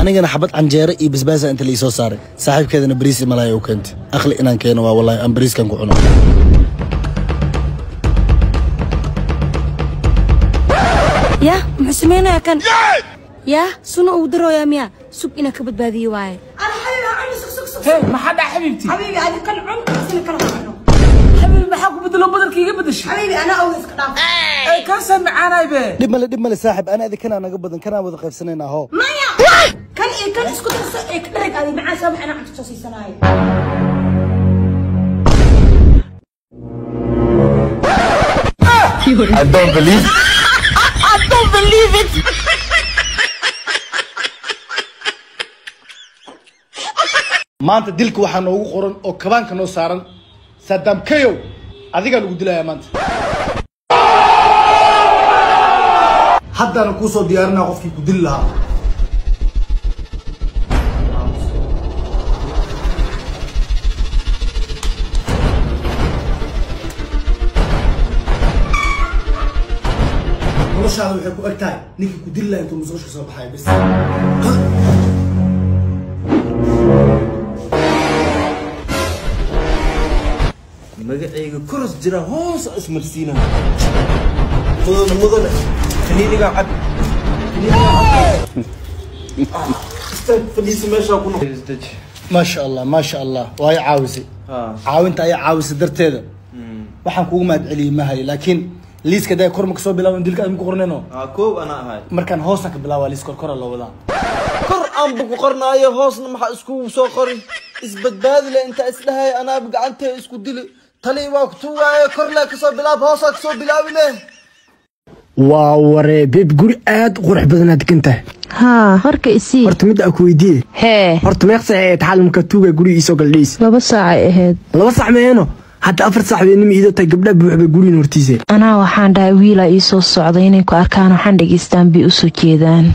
anigana xabad canjeero iyo basbaasa inta liisoo saaray. Saaxiibkeedana bariis iyo malaaya u keentay. Akhli inaan keeno waa wallahi aan bariiskan ku cuno. Yah muxuu samaynayaa kan? Yah suna uu darooyaa miya. Sug inaa ka badbaadiyo waaye. Maxaa xabiibti xabiibi adi kan cun isna kan ha cuno xabiibi maxaa ku bedelo badarka iga bedeshay xabiibi ana awda iska dhaaf ee kaasaan macaanaay be dhib male dhib male saaxib. Ana adi kanaa naga badan kanaa wada qaybsanaynaa hoo maya! Kan iyo kan isku darso ee ka dharag adi macaan soo baxana cunto soo siisanaayo maanta dilka waxaa noogu qoran oo kabaanka noo saaran. Saddam kayow adigaa lagu dilayaa maanta haddaana kuu soo diyaarinaa qofkii ku dili lahaa. Noloshaada waxay ku eg tahay ninkii ku dili lahaa intuu musqusha soo baxaya bis magacayga koros jira hoos ismarsiina mudane ما شاء الله ما شاء الله. واي عاوزي. عاونت اي عاوز درت هذا وحن كوما تعلي مهلي لكن ليس كذا كرم كسو بلا ندير كان مقرنا نو اكو آه، أنا هاي. مركان هوسك بلا وليس كر كر الله ولا. كر أم بو قرنا هوس ما حاسكو سو قري اثبت بادله انت هي أنا بقى أنت اسكو دلي. تلي واك تو كورنا لك كسو بلا هوسك كسو بلا ولا waa waree beeb guri aad u qurux badanaad degan tahay haa horka isii horta mid aa ku weydiiye hee horta meeq saac ee taxalimka tuuga guriga iisoo galdhiis. Laba saacay ahayd. Laba sac meeno hadda afar sac beenima iido tahay gabdhaa buuxba gurigan hortiisa anaa waxaan dhahay wiilaa ii soo socday inay ku arkaan waxaan dhegaystaan bay u soo jeedaan